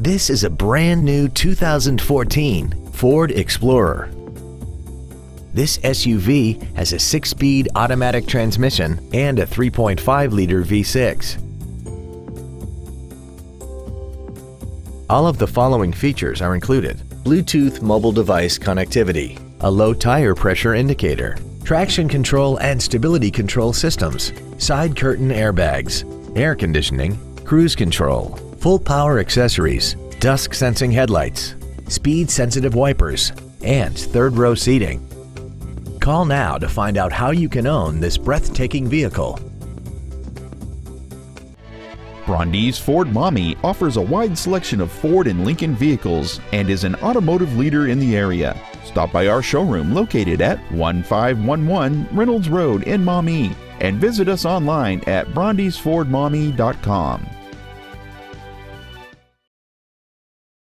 This is a brand new 2014 Ford Explorer. This SUV has a 6-speed automatic transmission and a 3.5-liter V6. All of the following features are included. Bluetooth mobile device connectivity, a low tire pressure indicator, traction control and stability control systems, side curtain airbags, air conditioning, cruise control, full power accessories, dusk sensing headlights, speed sensitive wipers, and third row seating. Call now to find out how you can own this breathtaking vehicle. Brondes Ford Maumee offers a wide selection of Ford and Lincoln vehicles and is an automotive leader in the area. Stop by our showroom located at 1511 Reynolds Road in Maumee and visit us online at brondesfordmaumee.com.